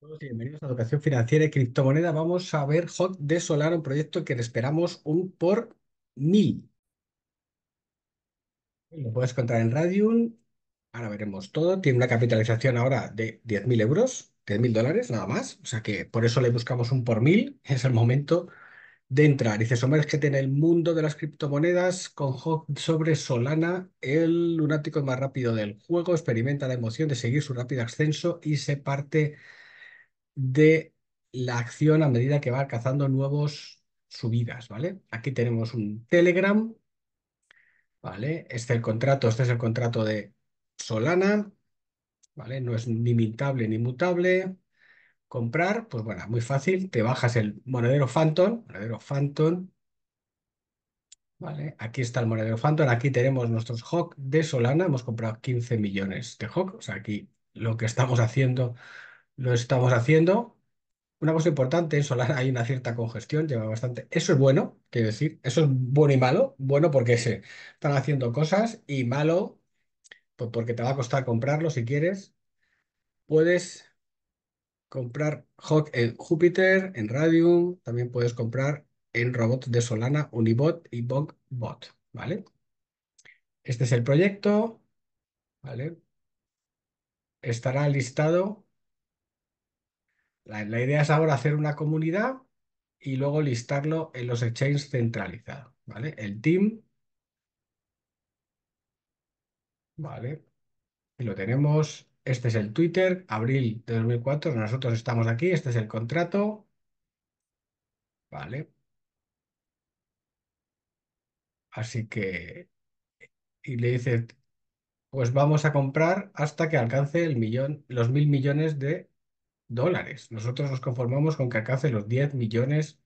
Todos Bienvenidos a Educación Financiera y Criptomoneda. Vamos a ver HOT de Solana, un proyecto que le esperamos un por mil. Lo puedes encontrar en Radium. Ahora veremos todo. Tiene una capitalización ahora de 10.000 euros, 10.000 dólares, nada más. O sea que por eso le buscamos un por mil. Es el momento de entrar. Dice, sumérgete en el mundo de las criptomonedas con HOT sobre Solana, el lunático más rápido del juego. Experimenta la emoción de seguir su rápido ascenso y se parte de la acción a medida que va alcanzando nuevos subidas, ¿vale? Aquí tenemos un Telegram, ¿vale? Este es el contrato, este es el contrato de Solana, ¿vale? No es ni mintable ni mutable. Comprar, pues bueno, muy fácil, te bajas el monedero Phantom, monedero Phantom, ¿vale? Aquí está el monedero Phantom, aquí tenemos nuestros HOC de Solana, hemos comprado 15 millones de HOC, o sea, aquí lo que estamos haciendo, lo estamos haciendo, una cosa importante, en Solana hay una cierta congestión, lleva bastante. Eso es bueno, quiero decir, eso es bueno y malo. Bueno porque se están haciendo cosas y malo pues porque te va a costar comprarlo si quieres. Puedes comprar en Jupiter, en Radium, también puedes comprar en robots de Solana, Unibot y BogBot, ¿vale? Este es el proyecto, ¿vale? Estará listado. La, la idea es ahora hacer una comunidad y luego listarlo en los exchanges centralizados, ¿vale? El team, ¿vale? Y lo tenemos, este es el Twitter, abril de 2004, nosotros estamos aquí, este es el contrato, ¿vale? Así que, y le dice, pues vamos a comprar hasta que alcance el millón, los mil millones de dólares. Nosotros nos conformamos con que alcance los 10 millones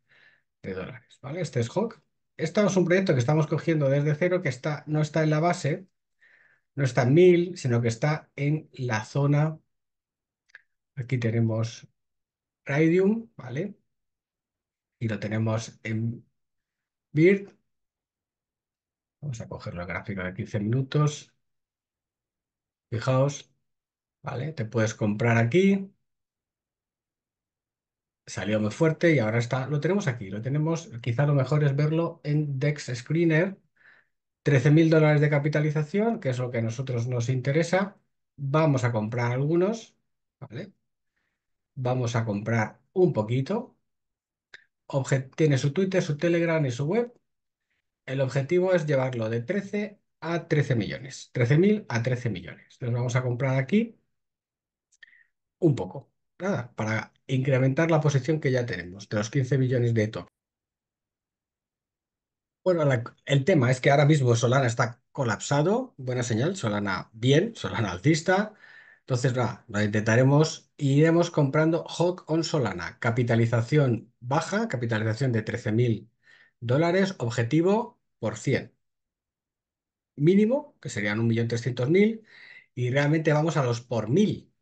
de dólares, ¿vale? Este es Hawk. Este es un proyecto que estamos cogiendo desde cero, que está, no está en la base, no está en 1000, sino que está en la zona. Aquí tenemos Radium, ¿vale? Y lo tenemos en BIRD. Vamos a coger la gráfica de 15 minutos. Fijaos, ¿vale? Te puedes comprar aquí. Salió muy fuerte y ahora está, lo tenemos aquí, lo tenemos, quizá lo mejor es verlo en Dex Screener, 13 mil dólares de capitalización, que es lo que a nosotros nos interesa. Vamos a comprar algunos, ¿vale? Vamos a comprar un poquito. tiene su Twitter, su Telegram y su web. El objetivo es llevarlo de 13 a 13 millones. 13 mil a 13 millones. Entonces vamos a comprar aquí un poco. Nada, para incrementar la posición que ya tenemos de los 15 millones de top. Bueno, el tema es que ahora mismo Solana está colapsado, buena señal, Solana bien, Solana alcista. Entonces, nada, lo intentaremos iremos comprando Hawk on Solana. Capitalización baja, capitalización de 13 mil dólares, objetivo por 100. Mínimo, que serían 1.300.000, y realmente vamos a los por mil.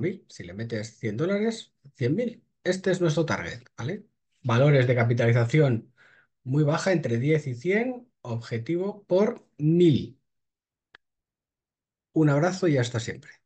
Mil, si le metes 100 dólares, 100.000. Este es nuestro target, ¿vale? Valores de capitalización muy baja, entre 10 y 100, objetivo por 1000. Un abrazo y hasta siempre.